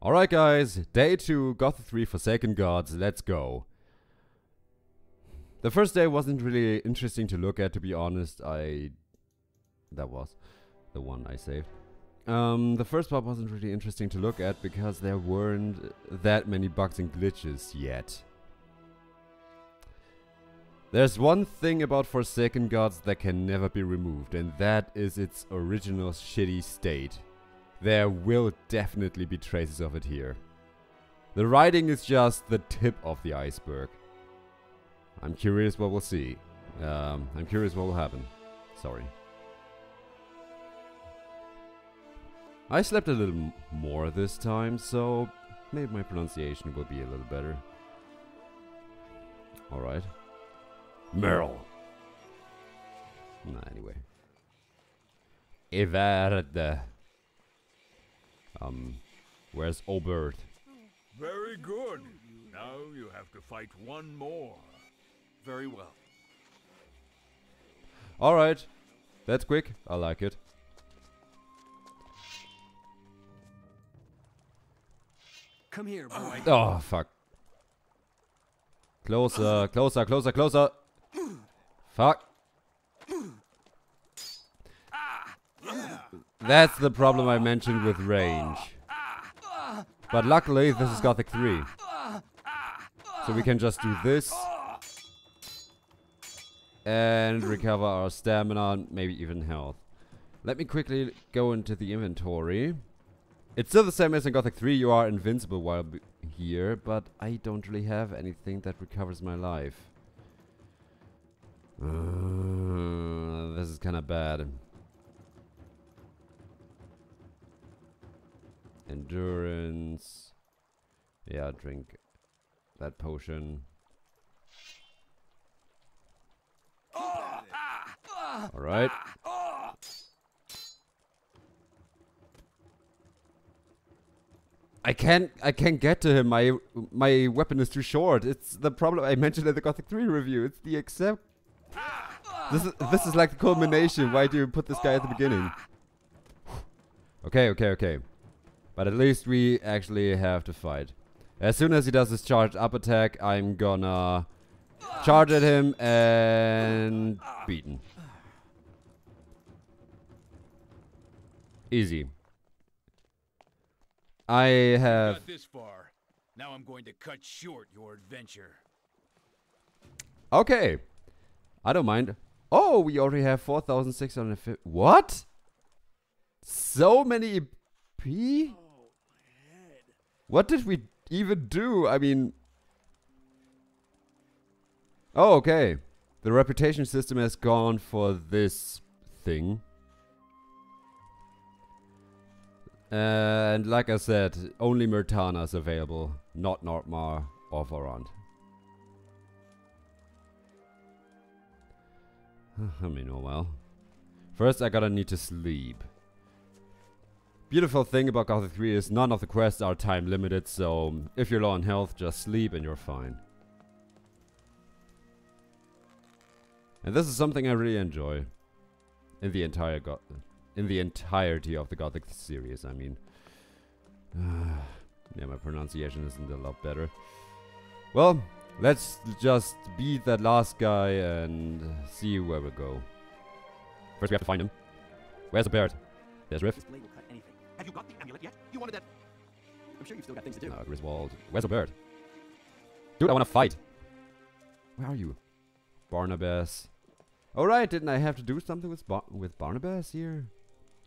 Alright guys, day 2, Gothic 3 Forsaken Gods, let's go. The first day wasn't really interesting to look at, to be honest. I... That was the one I saved. Um, the first part wasn't really interesting to look at because there weren't that many bugs and glitches yet. There's one thing about Forsaken Gods that can never be removed, and that is its original shitty state. There will definitely be traces of it here. The writing is just the tip of the iceberg. I'm curious what we'll see. Um, I'm curious what will happen. Sorry. I slept a little more this time, so maybe my pronunciation will be a little better. Alright. Merle. Nah, anyway. Everde. Um, where's Obert? Very good. Now you have to fight one more. Very well. Alright. That's quick. I like it. Come here, boy. Oh, fuck. Closer, closer, closer, closer. Fuck. That's the problem I mentioned with range. But luckily, this is Gothic 3. So we can just do this. And recover our stamina maybe even health. Let me quickly go into the inventory. It's still the same as in Gothic 3, you are invincible while here, but I don't really have anything that recovers my life. Uh, this is kinda bad. Endurance. Yeah, drink that potion. Alright. I can't I can't get to him. My my weapon is too short. It's the problem I mentioned in the Gothic 3 review. It's the accept This is this is like the culmination. Why do you put this guy at the beginning? Okay, okay, okay. But at least we actually have to fight. As soon as he does his charged up attack, I'm gonna charge at him and beaten. Easy. I have Got this far. Now I'm going to cut short your adventure. Okay. I don't mind. Oh, we already have 4,650. What? So many EP? What did we even do? I mean... Oh, okay. The reputation system has gone for this thing. And like I said, only Myrtana is available, not Nordmar or Varant. I mean, oh well. First, I gotta need to sleep. Beautiful thing about Gothic 3 is none of the quests are time limited, so if you're low on health, just sleep and you're fine. And this is something I really enjoy. In the entire Goth in the entirety of the Gothic series, I mean. yeah, my pronunciation isn't a lot better. Well, let's just beat that last guy and see where we go. First we have to find him. Where's the parrot? There's Riff. You got the amulet yet? You wanted that. I'm sure you've still got things to do. Uh, Griswold. Where's the bird? Dude, I wanna fight. Where are you? Barnabas. Alright, didn't I have to do something with, Bar with Barnabas here?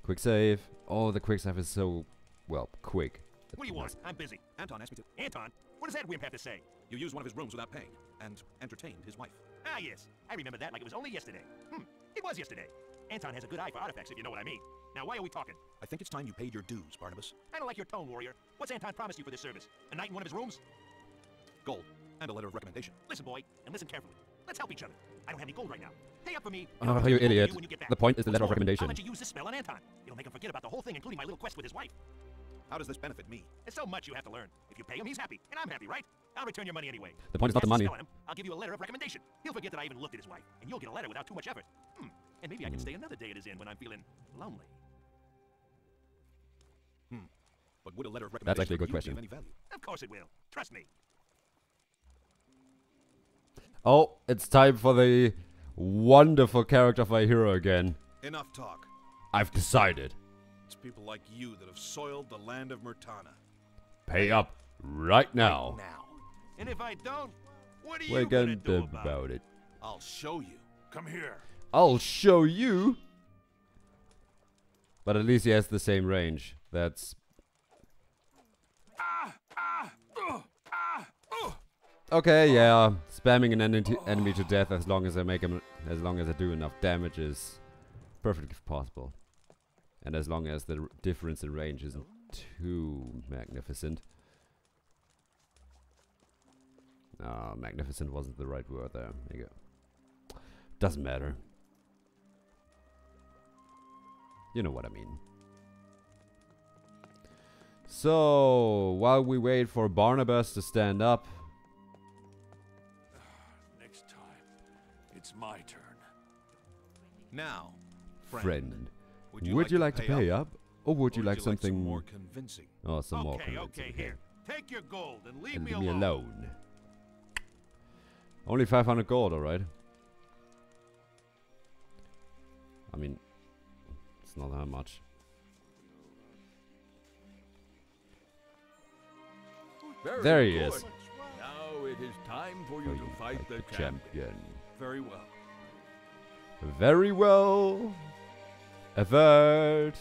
Quick save. Oh, the quick save is so, well, quick. What do you want? I'm busy. Anton asked me to. Anton? What does that wimp have to say? You used one of his rooms without paying and entertained his wife. Ah, yes. I remember that like it was only yesterday. Hmm. It was yesterday. Anton has a good eye for artifacts, if you know what I mean. Now, why are we talking? I think it's time you paid your dues, Barnabas. I don't like your tone, warrior. What's Anton promised you for this service? A night in one of his rooms? Gold and a letter of recommendation. Listen, boy, and listen carefully. Let's help each other. I don't have any gold right now. Pay up for me. Oh, you idiot. The point is the letter of recommendation. I'll let you use this spell on Anton. It'll make him forget about the whole thing, including my little quest with his wife. How does this benefit me? There's so much you have to learn. If you pay him, he's happy, and I'm happy, right? I'll return your money anyway. The point is not the money. him, I'll give you a letter of recommendation. He'll forget that I even looked at his wife, and you'll get a letter without too much effort. Hmm. And maybe I can stay another day at his inn when I'm feeling lonely. But would a letter of That's actually a good question. of any value? Of course it will. Trust me. Oh, it's time for the wonderful character of my hero again. Enough talk. I've decided. It's people like you that have soiled the land of Myrtana. Pay up right now. Now. And if I don't, what are We're you gonna gonna do do about, about it? it. I'll show you. Come here. I'll show you. But at least he has the same range. That's Okay, yeah. Spamming an enemy enemy to death as long as I make him as long as I do enough damage is perfectly possible. And as long as the difference in range isn't too magnificent. No, magnificent wasn't the right word there. There you go. Doesn't matter. You know what I mean. So, while we wait for Barnabas to stand up, Next time, it's my turn. Now, friend, friend, would would you, you, like, to pay up? Or would Or you like some something more convincing? Oh, some more okay, convincing. okay, here. Take your gold and leave And me leave me alone. alone. Only 500 gold, alright. I mean, it's not that much. Very There he good. is. Now it is time for For you you to fight the the champion. champion. Very well. Very well. Avert.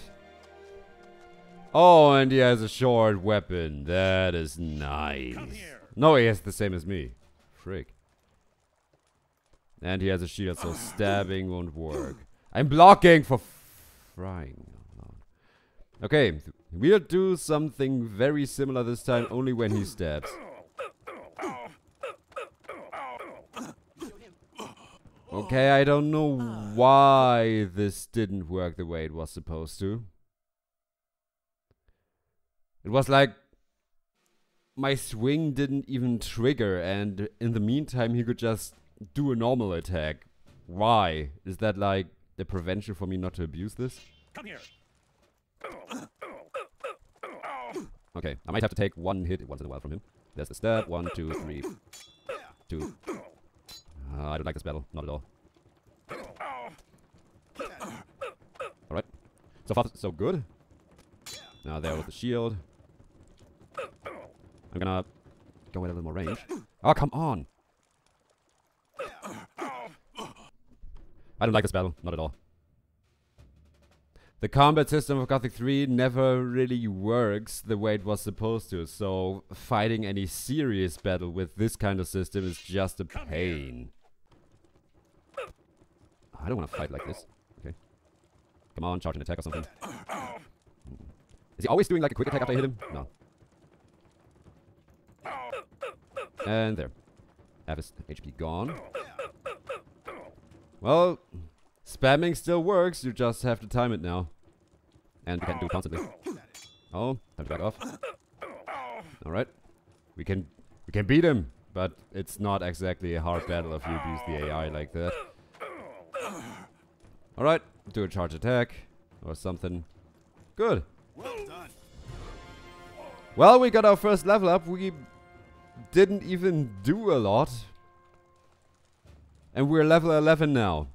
Oh, and he has a short weapon. That is nice. here. No, he has the same as me. Freak. And he has a shield, so stabbing won't work. I'm blocking for frying. Okay, th- we'll do something very similar this time, only when he stabs. Okay, I don't know why this didn't work the way it was supposed to. It was like my swing didn't even trigger, and in the meantime, he could just do a normal attack. Why? Is that like the prevention for me not to abuse this? Come here. Okay, I might have to take one hit once in a while from him. There's the stab. One, two, three, two. Uh, I don't like this battle. Not at all. Alright. So far, so good. Now there with the shield. I'm gonna go in a little more range. Oh, come on! I don't like this battle. Not at all. The combat system of Gothic 3 never really works the way it was supposed to, so fighting any serious battle with this kind of system is just a pain. I don't want to fight like this. Okay. Come on, charge an attack or something. Is he always doing like a quick attack after I hit him? No. And there. Half his HP gone. Well, spamming still works, you just have to time it now. And we can do it constantly. Oh, time to back off. Alright. We can we can beat him, but it's not exactly a hard battle if you abuse the AI like that. Alright, do a charge attack or something. Good. Well done. Well, we got our first level up. We didn't even do a lot. And we're level 11 now.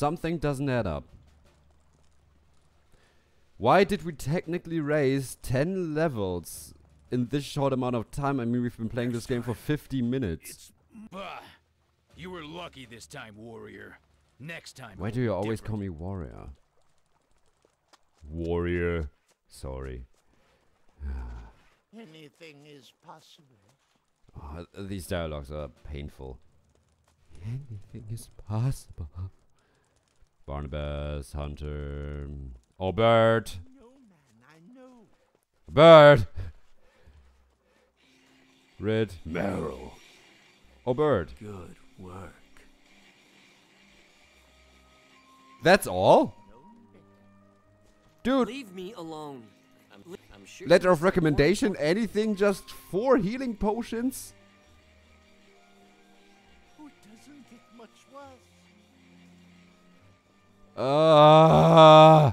Something doesn't add up. Why did we technically raise 10 levels in this short amount of time? I mean, we've been playing this game for 50 minutes. Bah! You were lucky this time, warrior. Next time. Why do you be always call me warrior? Warrior. Sorry. Anything is possible. Oh, these dialogues are painful. Anything is possible. Barnabas, Hunter. Oh, Bird. No, man, I know. Bird. Red. Merrill. Oh, Bird. Good work. That's all? Dude, Leave me alone. I'm, I'm sure letter of recommendation, anything just four healing potions? Uh.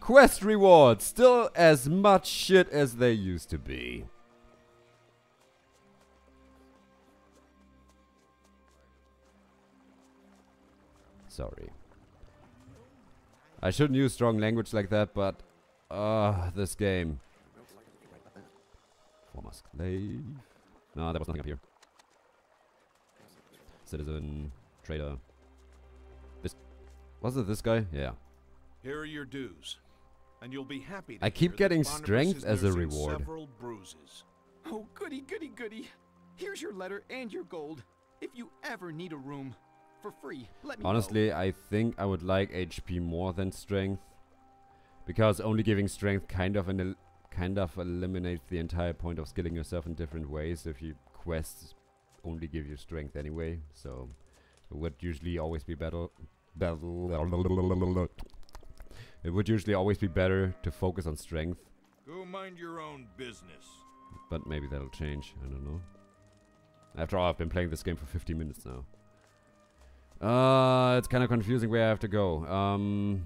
Quest rewards, still as much shit as they used to be. Sorry. I shouldn't use strong language like that, but... Ah, this game. Former slave. No, there was nothing up here. Citizen. Trader. This... Was it this guy? Yeah. Here are your dues. And you'll be happy to I keep getting strength as a reward. Several bruises. Oh, goody, goody, goody. Here's your letter and your gold. If you ever need a room, for free, let me know. Honestly, I think I would like HP more than strength. Because only giving strength kind of an kind of eliminates the entire point of skilling yourself in different ways if you quests only give you strength anyway. So it would usually always be better it would usually always be better to focus on strength, Go mind your own business. but maybe that'll change. I don't know. After all, I've been playing this game for 50 minutes now. Uh, it's kind of confusing where I have to go. Um,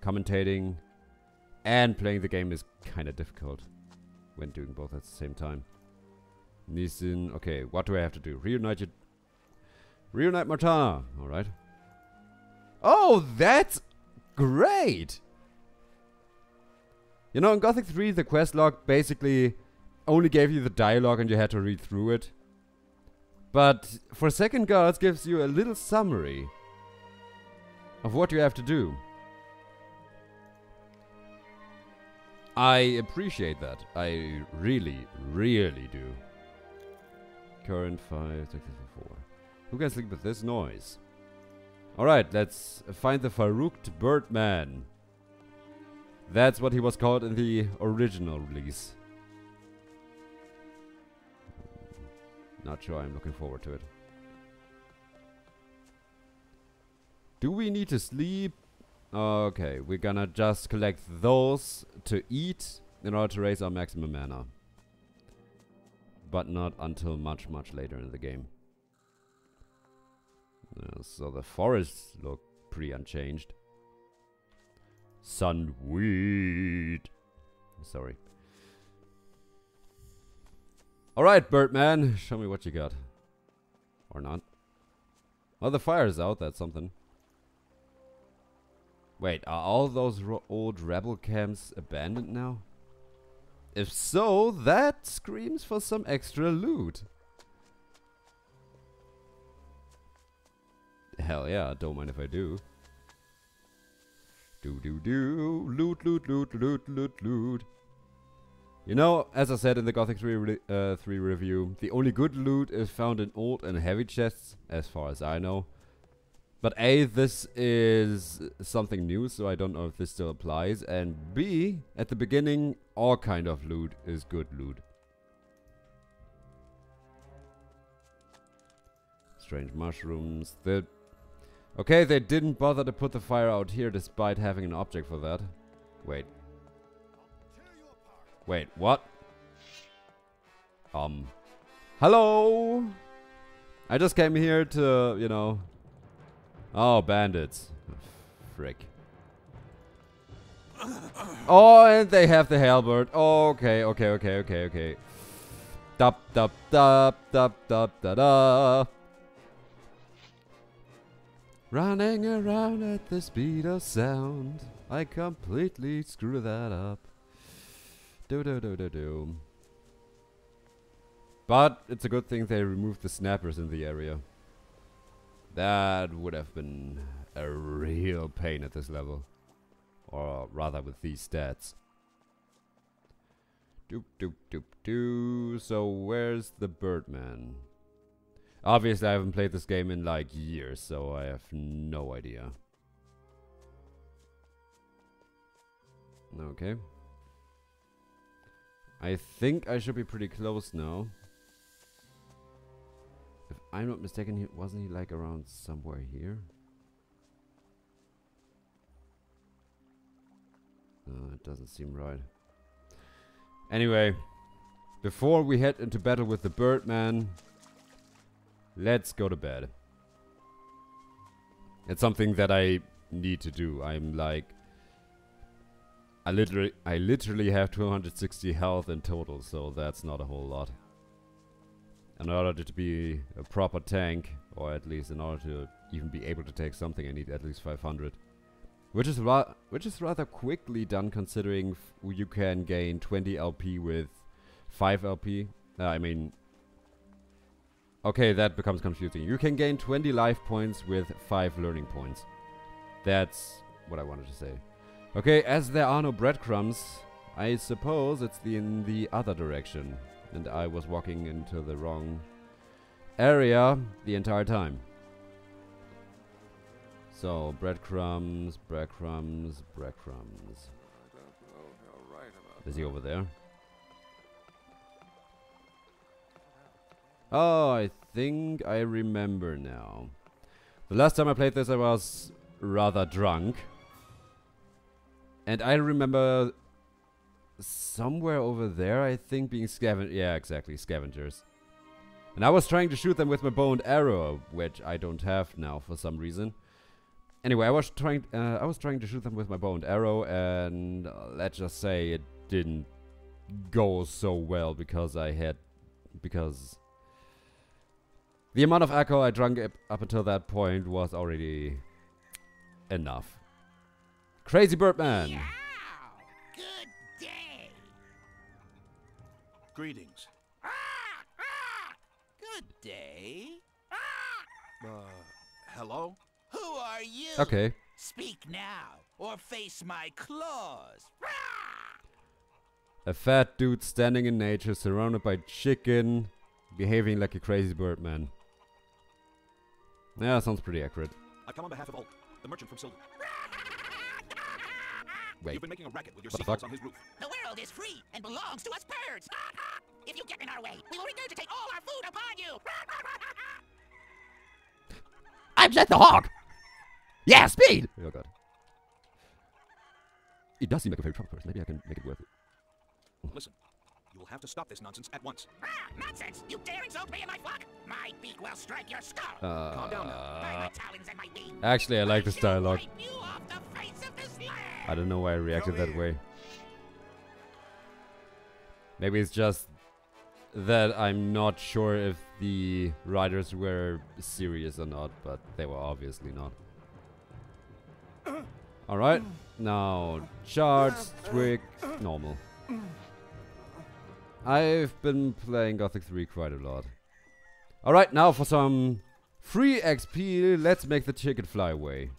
commentating and playing the game is kind of difficult when doing both at the same time. Nisin, okay, what do I have to do? Reunite your, reunite Myrtana. All right. Oh, that's great. You know, in Gothic 3, the quest log basically only gave you the dialogue and you had to read through it. But Forsaken Gods gives you a little summary of what you have to do. I appreciate that. I really, really do. Current 5, technical 4. Who can sleep with this noise? Alright, let's find the Farouked Birdman. That's what he was called in the original release. Not sure I'm looking forward to it. Do we need to sleep? Okay, we're gonna just collect those to eat in order to raise our maximum mana. But not until much, much later in the game. Uh, so the forests look pretty unchanged. Sunweed. Sorry. Alright, Birdman. Show me what you got. Or not. Oh, the fire's out. That's something. Wait, are all those old rebel camps abandoned now? If so, that screams for some extra loot. Hell yeah, don't mind if I do. Do do do. Loot, loot, loot, loot, loot, loot. You know, as I said in the Gothic 3, re uh, 3 review, the only good loot is found in old and heavy chests, as far as I know. But A, this is something new, so I don't know if this still applies. And B, at the beginning, all kind of loot is good loot. Strange mushrooms. The okay, they didn't bother to put the fire out here despite having an object for that. Wait. Wait, what? Um. Hello? I just came here to, you know. Oh, bandits. Frick. Oh, and they have the halberd. Okay, okay, okay, okay, okay. Dup, dup, dup, dup, da, da. Running around at the speed of sound. I completely screw that up. Do do do do do. But it's a good thing they removed the snappers in the area. That would have been a real pain at this level. Or rather with these stats. Doop doop doop doo. So where's the Birdman? Obviously I haven't played this game in like years, so I have no idea. Okay. I think I should be pretty close now. I'm not mistaken, he wasn't he like around somewhere here? It doesn't seem right. Anyway, before we head into battle with the Birdman, let's go to bed. It's something that I need to do. I'm like I literally, I literally have 260 health in total, so that's not a whole lot. In order to be a proper tank, or at least in order to even be able to take something, I need at least 500. Which is ra which is rather quickly done, considering you can gain 20 LP with 5 LP. Uh, I mean, okay, that becomes confusing. You can gain 20 life points with 5 learning points. That's what I wanted to say. Okay, as there are no breadcrumbs, I suppose it's in the other direction. And I was walking into the wrong area the entire time. So, breadcrumbs, breadcrumbs, breadcrumbs. Is he over there? Oh, I think I remember now. The last time I played this, I was rather drunk. And I remember somewhere over there, I think, being scaven. Yeah, exactly, scavengers. And I was trying to shoot them with my bow and arrow, which I don't have now for some reason. Anyway, I was trying. Uh, I was trying to shoot them with my bow and arrow, and uh, let's just say it didn't go so well because I had because the amount of alcohol I drank up, until that point was already enough. Crazy Birdman. Good Greetings. Good day. Uh, hello? Who are you? Okay. Speak now, or face my claws. A fat dude standing in nature, surrounded by chicken, behaving like a crazy Birdman. Yeah, sounds pretty accurate. I come on behalf of Ulk, the merchant from Silden. Wait. You've been making a racket with your What the seagulls fuck? on his roof. The world is free and belongs to us birds. if you get in our way, we will regurgitate all our food upon you. I'm just the hawk! Yeah, speed! Oh god. It does seem like a very troubled person. Maybe I can make it worth it. Listen, you will have to stop this nonsense at once. Ah, Nonsense! You dare insult me and my flock? My beak will strike your skull. Calm down now. By Uh, my talons and my wings. actually, I like this dialogue. you off the face of this land. I don't know why I reacted that way. Maybe it's just that I'm not sure if the writers were serious or not, but they were obviously not. Alright, now charge, trick, normal. I've been playing Gothic 3 quite a lot. Alright, now for some free XP, let's make the chicken fly away.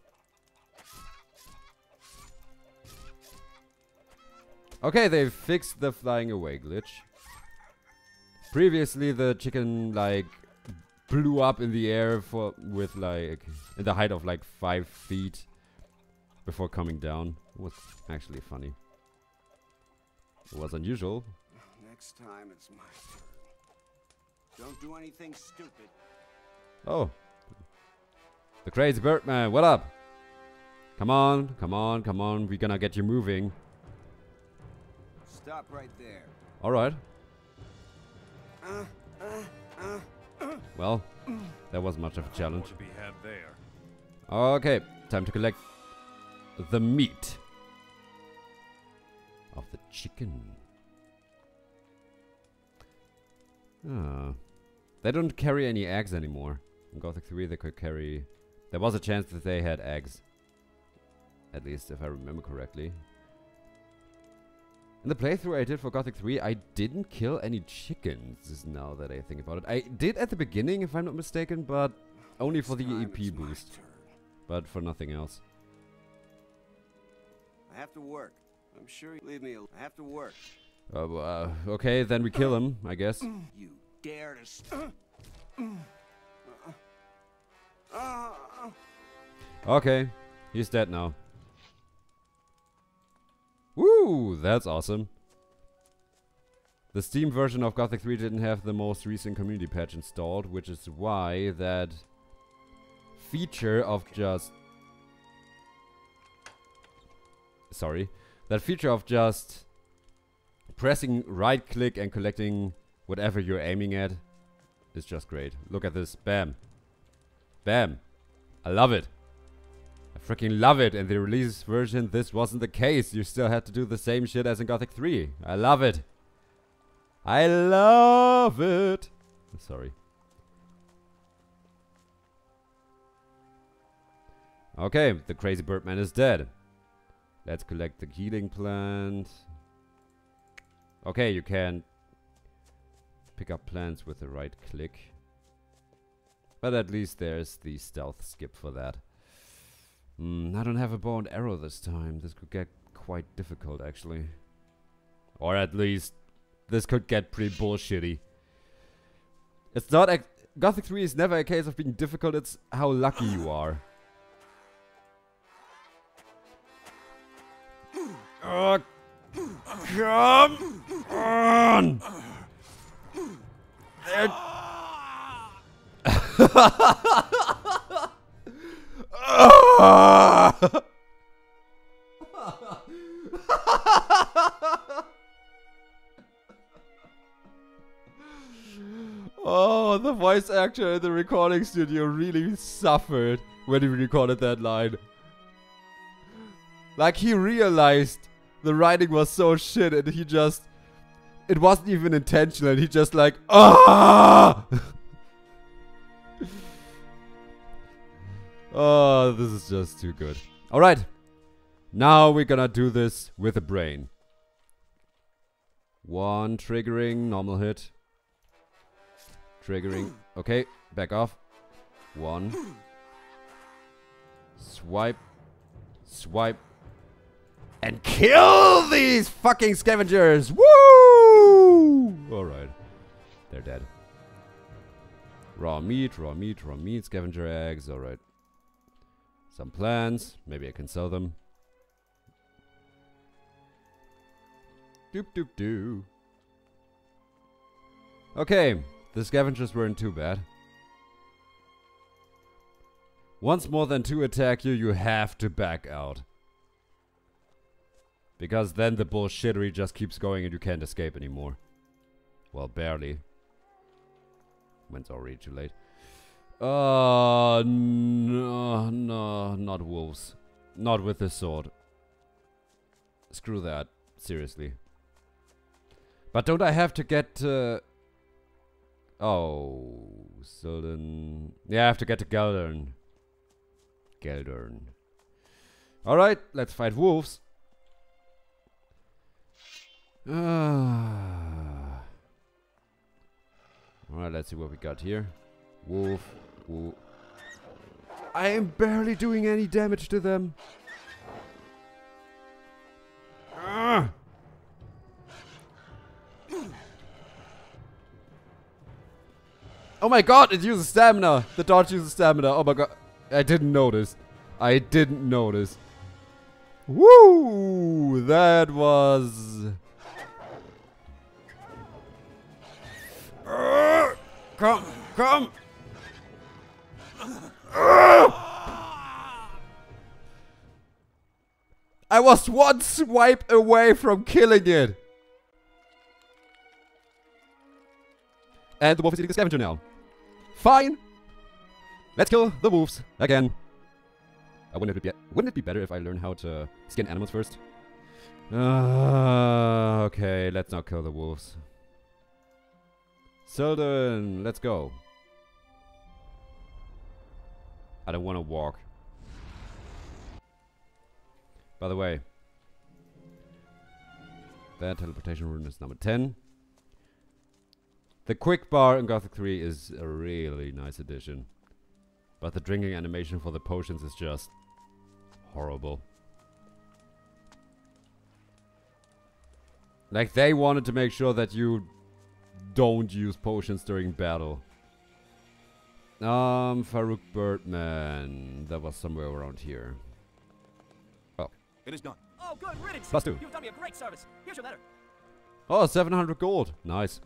Okay, they fixed the flying away glitch. Previously, the chicken like blew up in the air for with like in the height of like five feet before coming down. It was actually funny. It was unusual. Next time it's my turn. Don't do anything stupid. Oh, the crazy Birdman, uh, what up? Come on, come on, come on. We're gonna get you moving. Stop right there. All right. Uh, uh, uh. Well, that wasn't much of a challenge. What do we have there? Okay, time to collect the meat of the chicken. Ah. They don't carry any eggs anymore. In Gothic 3 they could carry... There was a chance that they had eggs. At least if I remember correctly. In the playthrough I did for Gothic 3, I didn't kill any chickens, now that I think about it. I did at the beginning, if I'm not mistaken, but only for the EP boost. But for nothing else. I have to work. I'm sure you leave me. al- I have to work. Uh, uh, okay, then we kill him, I guess. You dare to. St- uh, uh, Okay, he's dead now. Woo, that's awesome. The Steam version of Gothic 3 didn't have the most recent community patch installed, which is why that feature of just... Sorry. That feature of just pressing right click and collecting whatever you're aiming at is just great. Look at this. Bam. Bam. I love it. Freaking love it. In the release version, this wasn't the case. You still had to do the same shit as in Gothic 3. I love it. I love it. Sorry. Okay, the crazy birdman is dead. Let's collect the healing plant. Okay, you can pick up plants with the right click. But at least there's the stealth skip for that. Mm, I don't have a bow and arrow this time. This could get quite difficult, actually. Or at least, this could get pretty bullshitty. It's not... Gothic 3 is never a case of being difficult, it's how lucky you are. Oh, come on! There- Oh, the voice actor in the recording studio really suffered when he recorded that line. Like he realized the writing was so shit and he just it wasn't even intentional. He just like ah Oh, this is just too good. Alright. Now we're gonna do this with a brain. One triggering, normal hit. Triggering. Okay, back off. One. Swipe. Swipe. And kill these fucking scavengers! Woo! Alright. They're dead. Raw meat, raw meat, raw meat, scavenger eggs, alright. Some plants. Maybe I can sell them. Doop doop doo. Okay, the scavengers weren't too bad. Once more than two attack you, you have to back out. Because then the bullshittery just keeps going and you can't escape anymore. Well, barely. When it's already too late. Uh, no, no, not wolves. Not with this sword. Screw that. Seriously. But don't I have to get, uh... Oh, so then... Yeah, I have to get to Geldern. Geldern. Alright, let's fight wolves. Ah. Alright, let's see what we got here. Wolf. Wolf. I am barely doing any damage to them. Ah. Oh my god, it uses stamina. The dodge uses stamina. Oh my god. I didn't notice. I didn't notice. Woo! That was... Uh, come, come! I was one swipe away from killing it. And the wolf is eating the scavenger now. Fine. Let's kill the wolves again. Uh, wouldn't, it be, wouldn't it be better if I learn how to skin animals first? Uh, okay, let's not kill the wolves. Silden, let's go. I don't want to walk. By the way, that teleportation rune is number 10. The quick bar in Gothic 3 is a really nice addition. But the drinking animation for the potions is just horrible. Like they wanted to make sure that you don't use potions during battle. Um, Farouk Birdman. That was somewhere around here. Oh. It is done. Oh, good riddance. Plus two. You've done me a great service. Here's your letter. Oh, 700 gold. Nice.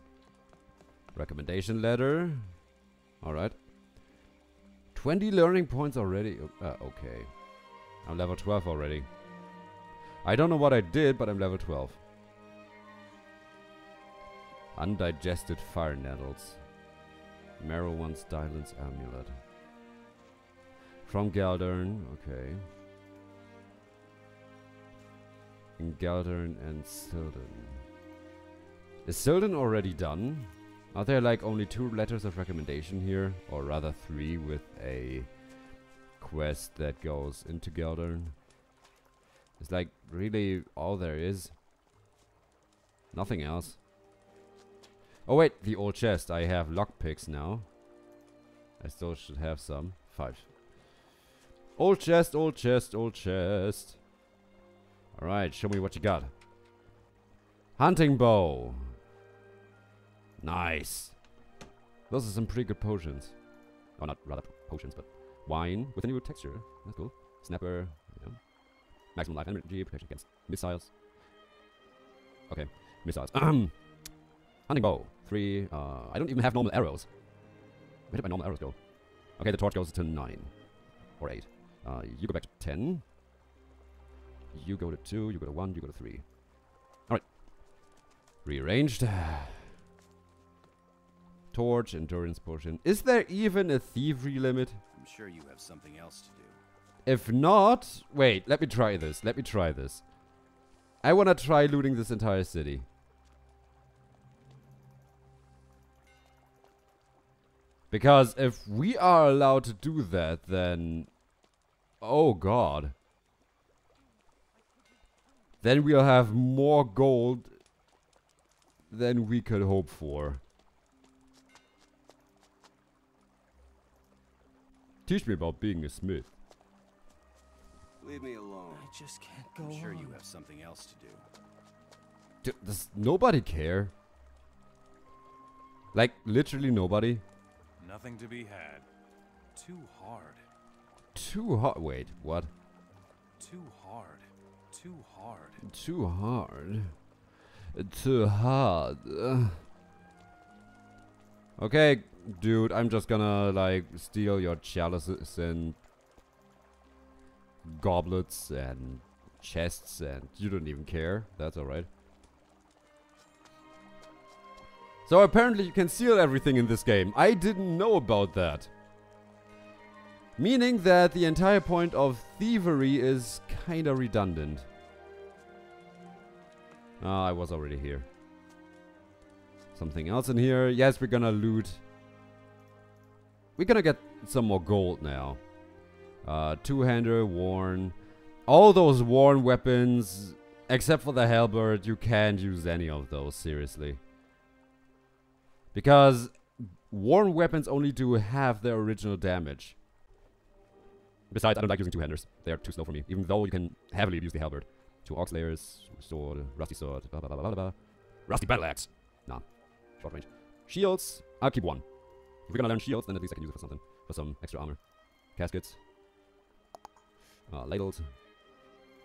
Recommendation letter. Alright. 20 learning points already. Uh, okay. I'm level 12 already. I don't know what I did, but I'm level 12. Undigested fire nettles. Merowyn's Dylan's Amulet. From Geldern, okay. In Geldern and Silden. Is Silden already done? Are there like only two letters of recommendation here? Or rather three with a quest that goes into Geldern? It's like really all there is. Nothing else. Oh wait, the old chest. I have lockpicks now. I still should have some. Five. Old chest, old chest, old chest. Alright, show me what you got. Hunting bow. Nice. Those are some pretty good potions. Oh, not rather potions, but wine with a new texture. That's cool. Snapper. Yeah. Maximum life energy, protection against missiles. Okay, missiles. Hunting bow. Three. Uh, I don't even have normal arrows. Where did my normal arrows go? Okay, the torch goes to 9. Or 8. Uh, you go back to 10. You go to 2, you go to 1, you go to 3. Alright. Rearranged. Torch, endurance potion. Is there even a thievery limit? I'm sure you have something else to do. If not... Wait, let me try this. Let me try this. I wanna try looting this entire city. Because if we are allowed to do that, then... Oh god. Then we'll have more gold than we could hope for. Teach me about being a smith. Leave me alone. I just can't go I'm sure on. you have something else to do. D does nobody care? Like, literally nobody? Nothing to be had. Too hard. Too hard. Wait, what? Too hard. Too hard. Too hard. Too hard. Okay, dude, I'm just gonna, like, steal your chalices and goblets and chests and you don't even care. That's alright. So apparently you can steal everything in this game. I didn't know about that. Meaning that the entire point of thievery is kinda redundant. Ah, I was already here. Something else in here. Yes, we're gonna loot. We're gonna get some more gold now. Uh, two-hander, worn. All those worn weapons, except for the halberd, you can't use any of those, seriously. Because worn weapons only do half their original damage. Besides, I don't like using two-handers. They are too slow for me, even though you can heavily abuse the halberd. Two ox layers, sword, rusty sword, blah blah blah blah blah. Rusty battle axe. Nah, short range. Shields, I'll keep one. If we're gonna learn shields, then at least I can use it for something. For some extra armor. Caskets. Uh, ladles.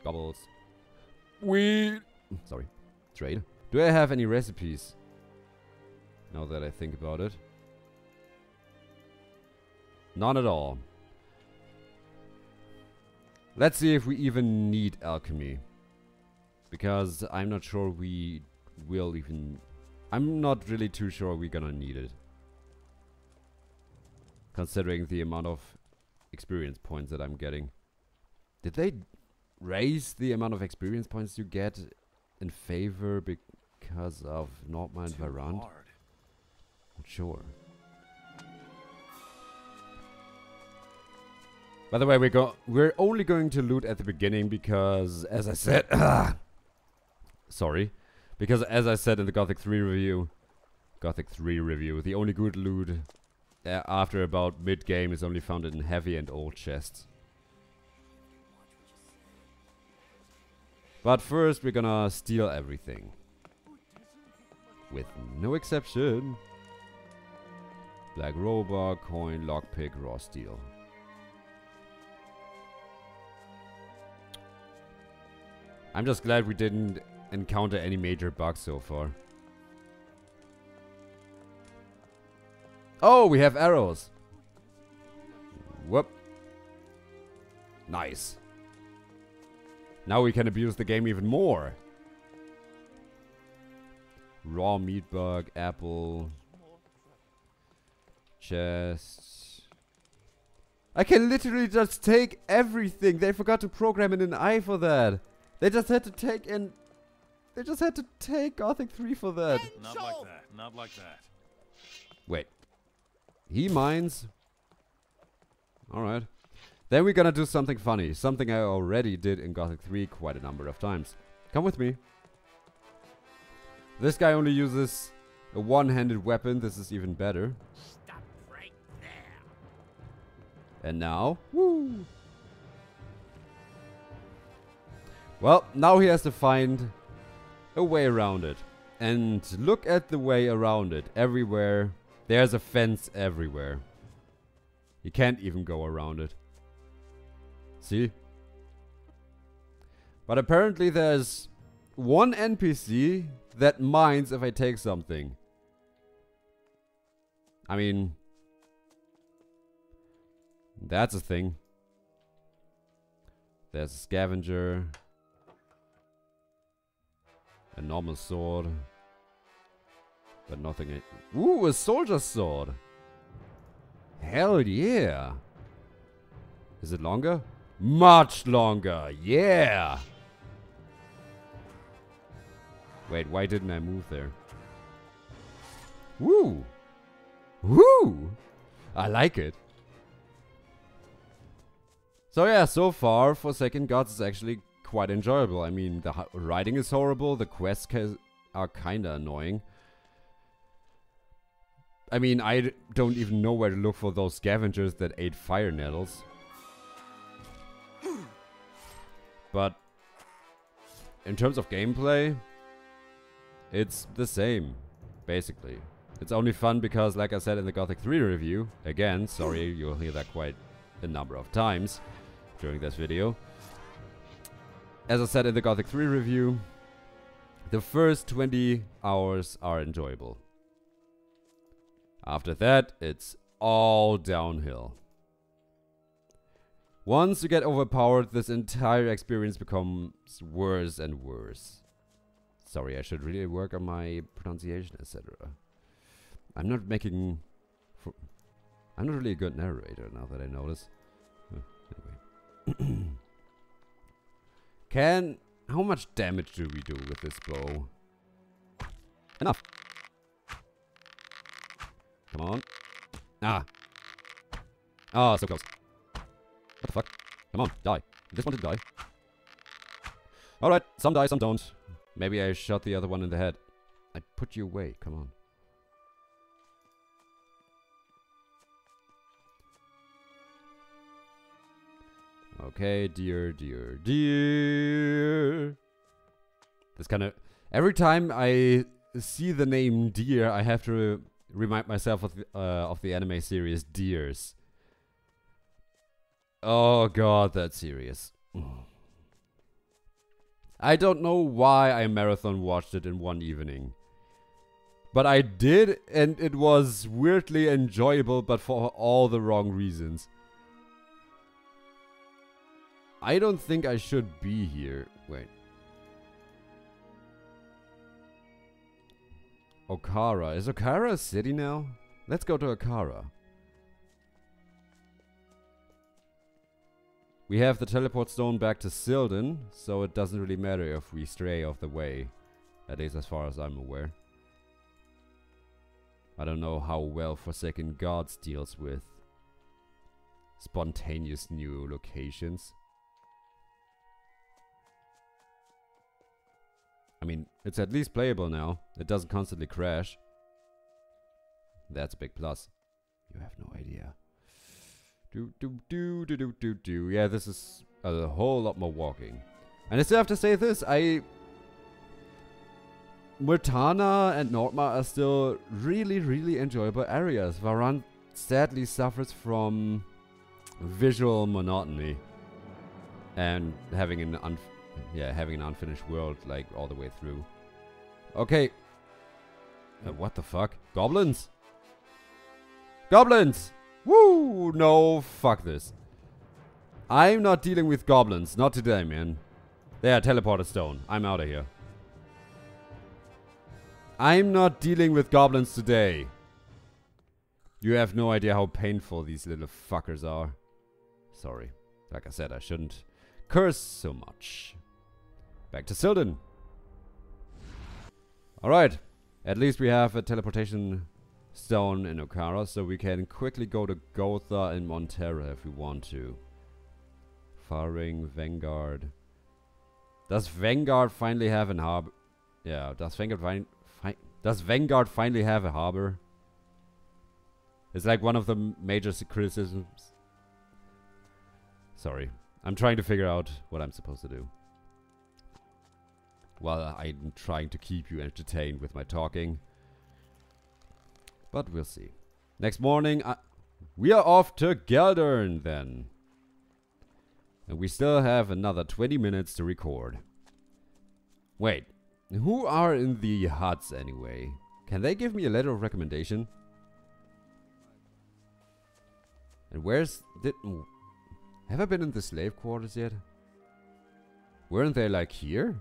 Gobbles. Weed. Sorry. Trade. Do I have any recipes? Now that I think about it. None at all. Let's see if we even need alchemy. Because I'm not sure we will even... I'm not really too sure we're gonna need it. Considering the amount of experience points that I'm getting. Did they raise the amount of experience points you get in favor because of Nordmar and Too Varant? hard. Sure. By the way, we go we're only going to loot at the beginning because as I said sorry. Because as I said in the Gothic 3 review Gothic 3 review, the only good loot uh, after about mid game is only found in heavy and old chests. But first we're gonna steal everything. With no exception. Black Robar, coin, lockpick, raw steel. I'm just glad we didn't encounter any major bugs so far. Oh, we have arrows. Whoop. Nice. Now we can abuse the game even more. Raw meat bug, apple, chest. I can literally just take everything. They forgot to program in an eye for that. They just had to take and... They just had to take Gothic 3 for that. Not like that. Not like that. Wait. He mines. Alright. Then we're gonna do something funny. Something I already did in Gothic 3 quite a number of times. Come with me. This guy only uses a one-handed weapon. This is even better. And now, woo! Well, now he has to find a way around it. And look at the way around it. Everywhere. There's a fence everywhere. He can't even go around it. See? But apparently there's one NPC that minds if I take something. I mean, that's a thing. There's a scavenger. A normal sword. But nothing. Ooh, a soldier's sword. Hell yeah. Is it longer? Much longer. Yeah. Wait, why didn't I move there? Woo. Woo. I like it. So yeah, so far Forsaken Gods is actually quite enjoyable. I mean, the writing is horrible, the quests are kinda annoying. I mean, I don't even know where to look for those scavengers that ate fire nettles. But in terms of gameplay, it's the same, basically. It's only fun because, like I said in the Gothic 3 review, again, sorry, you'll hear that quite a number of times during this video. As I said in the Gothic 3 review, the first 20 hours are enjoyable. After that, it's all downhill. Once you get overpowered, this entire experience becomes worse and worse. Sorry, I should really work on my pronunciation, etc. I'm not making... I'm not really a good narrator now that I notice. Can... How much damage do we do with this bow? Enough. Come on. Ah. Ah, so close. What the fuck? Come on, die. You just wanted to die. Alright, some die, some don't. Maybe I shot the other one in the head. I put you away, come on. Okay, dear, dear, dear. This kind of... Every time I see the name deer, I have to remind myself of the, uh, of the anime series Deers. Oh god, that's serious. I don't know why I marathon watched it in one evening. But I did, and it was weirdly enjoyable, but for all the wrong reasons. I don't think I should be here. Wait. Okara. Is Okara a city now? Let's go to Okara. We have the teleport stone back to Silden, so it doesn't really matter if we stray off the way. At least as far as I'm aware. I don't know how well Forsaken Gods deals with spontaneous new locations. I mean, it's at least playable now. It doesn't constantly crash. That's a big plus. You have no idea. Do do do do do do do. Yeah, this is a whole lot more walking. And I still have to say this, I Myrtana and Nordmar are still really, really enjoyable areas. Varant sadly suffers from visual monotony and having an yeah, having an unfinished world like all the way through. Okay. Uh, what the fuck? Goblins? Goblins! Woo! No, fuck this. I'm not dealing with goblins. Not today, man. There, teleported stone. I'm out of here. I'm not dealing with goblins today. You have no idea how painful these little fuckers are. Sorry. Like I said, I shouldn't curse so much. Back to Silden. Alright. At least we have a teleportation stone in Okara, so we can quickly go to Gotha and Montera if we want to. Faring, Vengard. Does Vengard finally have an harbor? Yeah, does Vengard fi does Vengard finally have a harbor? It's like one of the major criticisms. Sorry, I'm trying to figure out what I'm supposed to do. Well, I'm trying to keep you entertained with my talking. But we'll see. Next morning, I we are off to Geldern then. And we still have another 20 minutes to record. Wait, who are in the huts anyway? Can they give me a letter of recommendation? And where's did have I been in the slave quarters yet? Weren't they like here?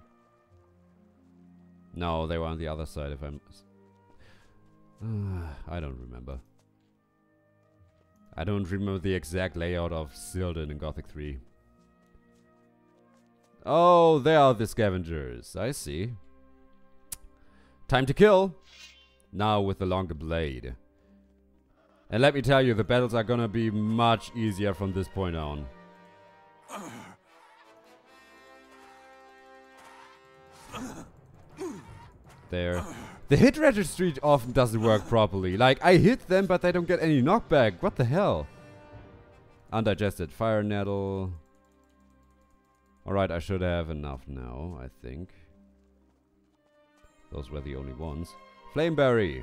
No, they were on the other side. If I'm, I don't remember. I don't remember the exact layout of Silden in Gothic 3. Oh, they are the scavengers. I see. Time to kill. Now with the longer blade. And let me tell you, the battles are gonna be much easier from this point on. There. The hit registry often doesn't work properly. Like, I hit them, but they don't get any knockback. What the hell? Undigested fire nettle. Alright, I should have enough now, I think. Those were the only ones. Flameberry.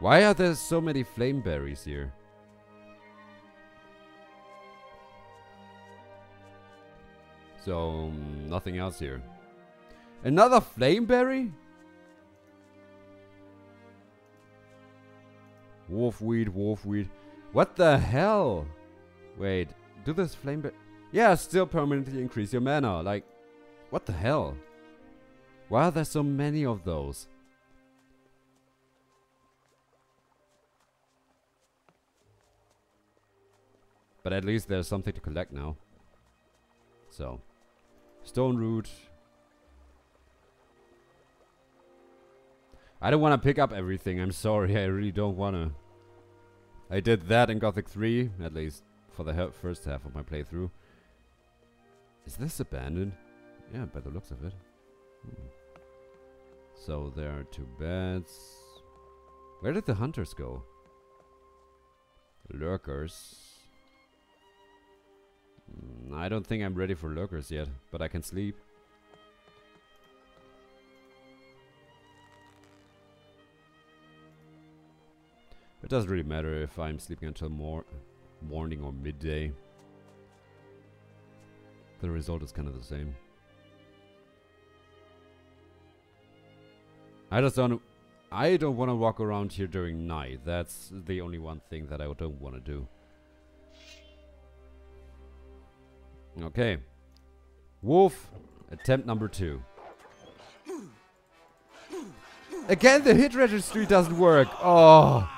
Why are there so many flameberries here? So, mm, nothing else here. Another flameberry? Wolfweed, wolfweed. What the hell? Wait, do this flameberry... Yeah, still permanently increase your mana. Like, what the hell? Why are there so many of those? But at least there's something to collect now. So, stone root. I don't want to pick up everything. I'm sorry. I really don't want to. I did that in Gothic 3, at least for the he- first half of my playthrough. Is this abandoned? Yeah, by the looks of it. Hmm. So there are two beds. Where did the hunters go? Lurkers. Mm, I don't think I'm ready for lurkers yet, but I can sleep. Doesn't really matter if I'm sleeping until mor morning or midday. The result is kind of the same. I just don't. I don't want to walk around here during night. That's the only one thing that I don't want to do. Okay. Wolf, attempt number two. Again, the hit registry doesn't work. Oh.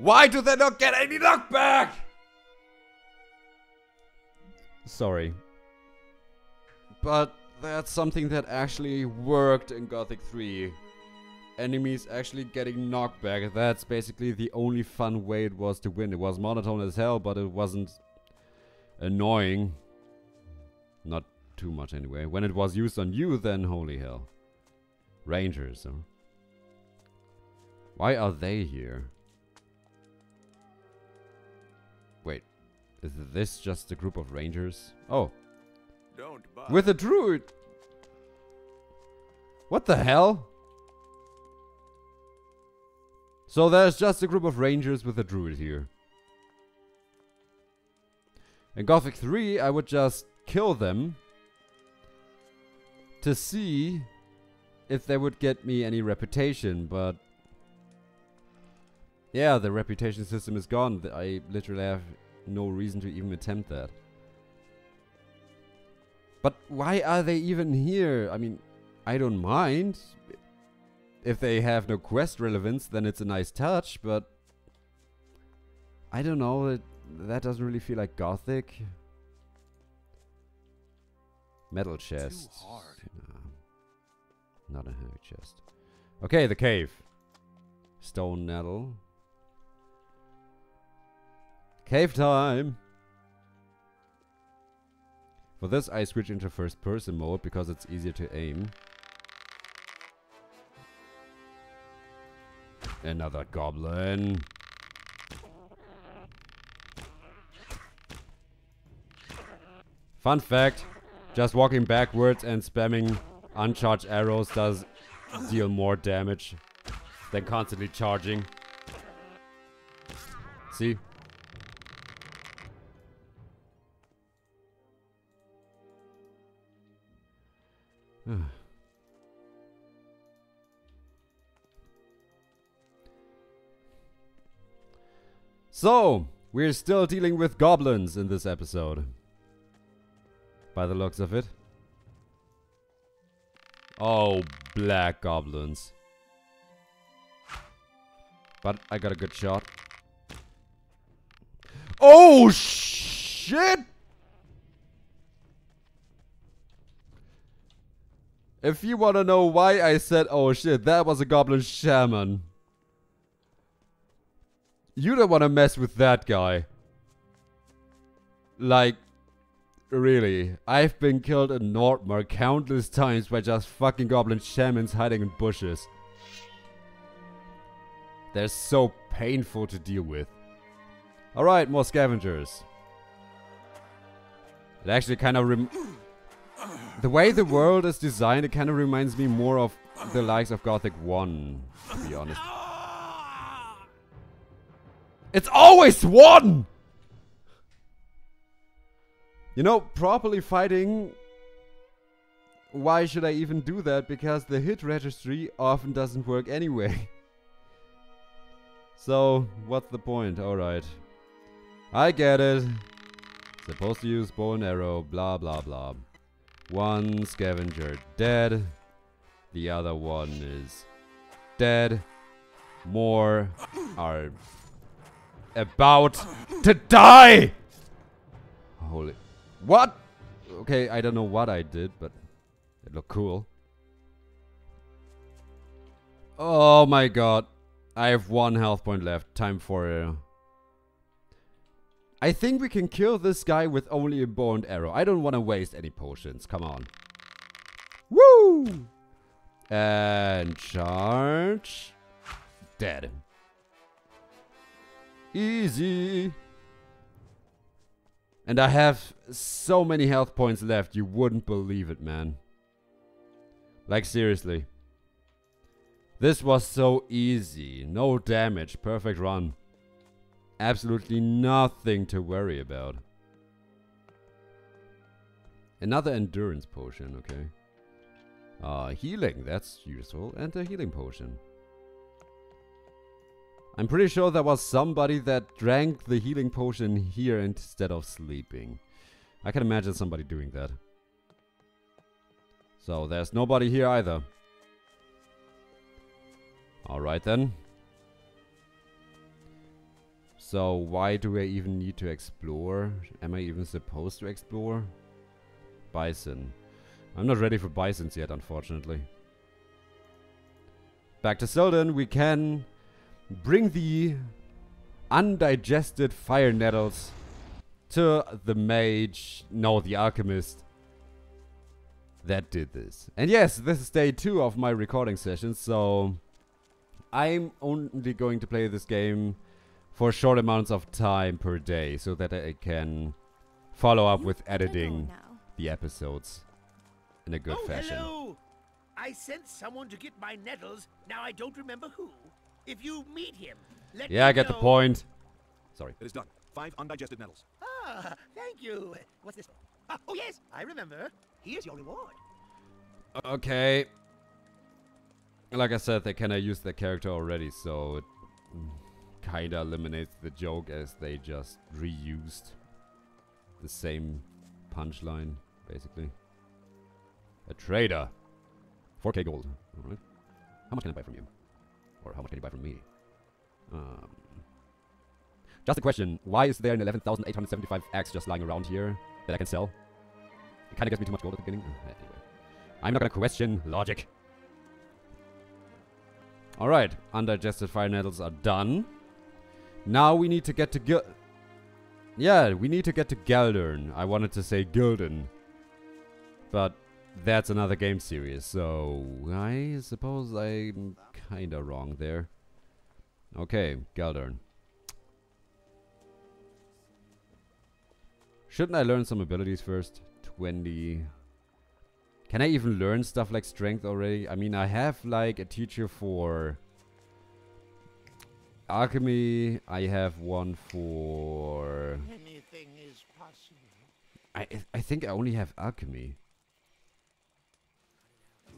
Why do they not get any knockback? Sorry. But that's something that actually worked in Gothic 3. Enemies actually getting knocked back. That's basically the only fun way it was to win. It was monotone as hell, but it wasn't annoying. Not too much anyway. When it was used on you, then holy hell. Rangers, huh? Why are they here? Is this just a group of rangers? Oh, with a druid! What the hell? So there's just a group of rangers with a druid here. In Gothic 3, I would just kill them to see if they would get me any reputation, but yeah, the reputation system is gone. I literally have no reason to even attempt that. But why are they even here? I mean, I don't mind. If they have no quest relevance, then it's a nice touch, but I don't know. It that doesn't really feel like gothic. Metal chest. No. Not a heavy chest. Okay, the cave. Stone nettle. Cave time! For this I switch into first person mode because it's easier to aim. Another goblin. Fun fact, just walking backwards and spamming uncharged arrows does deal more damage than constantly charging. See? so, we're still dealing with goblins in this episode. By the looks of it. Oh, black goblins. But I got a good shot. Oh, shit! If you want to know why I said, oh shit, that was a goblin shaman. You don't want to mess with that guy. Like, really. I've been killed in Nordmar countless times by just fucking goblin shamans hiding in bushes. They're so painful to deal with. Alright, more scavengers. It actually kind of rem- The way the world is designed, it kind of reminds me more of the likes of Gothic 1, to be honest. It's always one! You know, properly fighting... Why should I even do that? Because the hit registry often doesn't work anyway. so, what's the point? Alright. I get it. Supposed to use bow and arrow, blah blah blah. One scavenger dead. The other one is dead. More are about to die! Holy. What? Okay, I don't know what I did, but it looked cool. Oh my god. I have one health point left. Time for a. I think we can kill this guy with only a bow and arrow. I don't want to waste any potions. Come on. Woo! And charge. Dead. Easy. And I have so many health points left, you wouldn't believe it, man. Like, seriously. This was so easy. No damage. Perfect run. Absolutely nothing to worry about. Another endurance potion, okay. Uh, healing, that's useful. And a healing potion. I'm pretty sure there was somebody that drank the healing potion here instead of sleeping. I can imagine somebody doing that. So there's nobody here either. Alright then. So why do I even need to explore? Am I even supposed to explore? Bison. I'm not ready for bisons yet, unfortunately. Back to Silden, we can bring the undigested fire nettles to the mage, no, the alchemist that did this. And yes, this is day two of my recording session, so I'm only going to play this game for short amounts of time per day so that I can follow up with editing the episodes in a good oh, fashion. hello! I sent someone to get my nettles. Now I don't remember who. If you meet him, let Yeah, me I get the point. Sorry. It is done. Five undigested nettles. Ah, thank you. What's this? Ah, oh yes, I remember. Here's your reward. Okay. Like I said, they kinda used the character already, so it kinda eliminates the joke as they just reused the same punchline, basically. A trader. 4k gold. Alright. How much can I buy from you? Or how much can you buy from me? Um, Just a question. Why is there an 11,875 X just lying around here that I can sell? It kind of gives me too much gold at the beginning. Uh, Anyway. I'm not gonna question logic. Alright, undigested fire nettles are done. Now we need to get to Gil... Yeah, we need to get to Geldern. I wanted to say Gilden. But that's another game series, so I suppose I'm kinda wrong there. Okay, Geldern. Shouldn't I learn some abilities first? 20. Can I even learn stuff like strength already? I mean, I have like a teacher for alchemy. I have one for. Anything is possible. I I think I only have alchemy.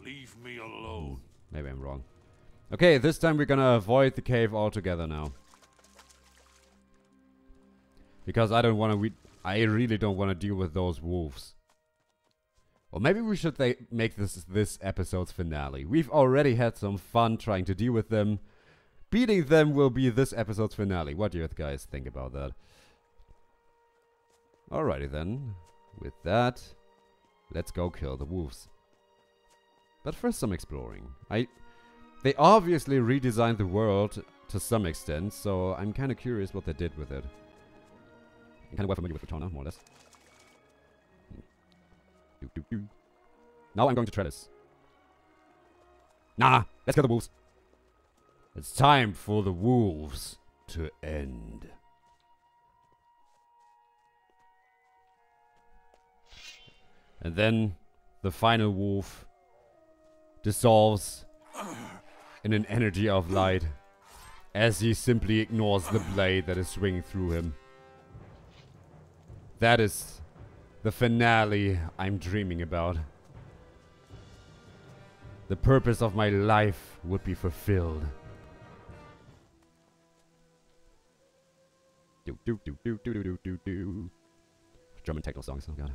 Leave me alone. Maybe I'm wrong. Okay, this time we're gonna avoid the cave altogether now. Because I don't wanna we I really don't wanna deal with those wolves. Or maybe we should make this this episode's finale. We've already had some fun trying to deal with them. Beating them will be this episode's finale. What do you guys think about that? Alrighty then. With that, let's go kill the wolves. But first some exploring. I they obviously redesigned the world to some extent, so I'm kind of curious what they did with it. I'm kind of well familiar with Ratona, more or less. Now I'm going to Trelis. Nah, let's kill the wolves. It's time for the wolves to end. And then the final wolf dissolves in an energy of light as he simply ignores the blade that is swinging through him. That is the finale I'm dreaming about. The purpose of my life would be fulfilled. Do do do do do do do do do. German techno songs. Oh god.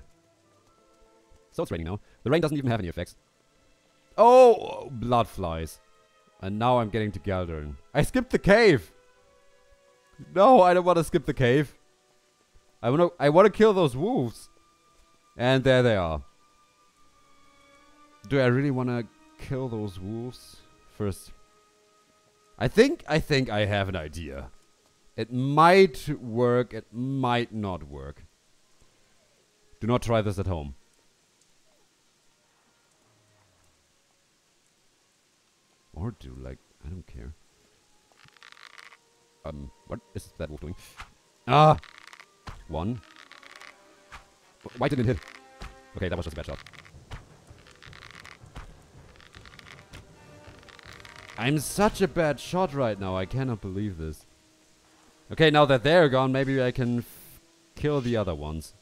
So it's raining now. The rain doesn't even have any effects. Oh, blood flies. And now I'm getting to Geldern. I skipped the cave. No, I don't want to skip the cave. I want to. I want to kill those wolves. And there they are. Do I really want to kill those wolves first? I think. I think I have an idea. It might work. It might not work. Do not try this at home. Or do like I don't care. Um, what is that wolf doing? Ah, one. Why didn't it hit? Okay, that was just a bad shot. I'm such a bad shot right now. I cannot believe this. Okay, now that they're gone, maybe I can kill the other ones.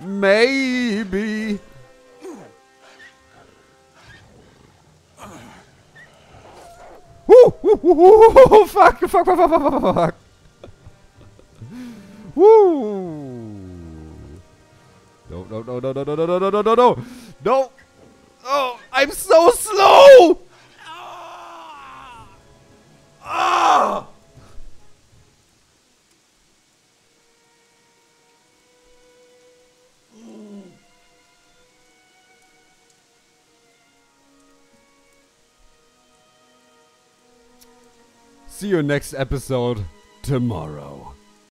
Maybe. Woo! Fuck! Fuck! Fuck! Fuck! Fuck! Fuck! Woo! No! No! No! No! No! No! No! No! No! No! No! No! Oh! I'm so slow! See you next episode tomorrow.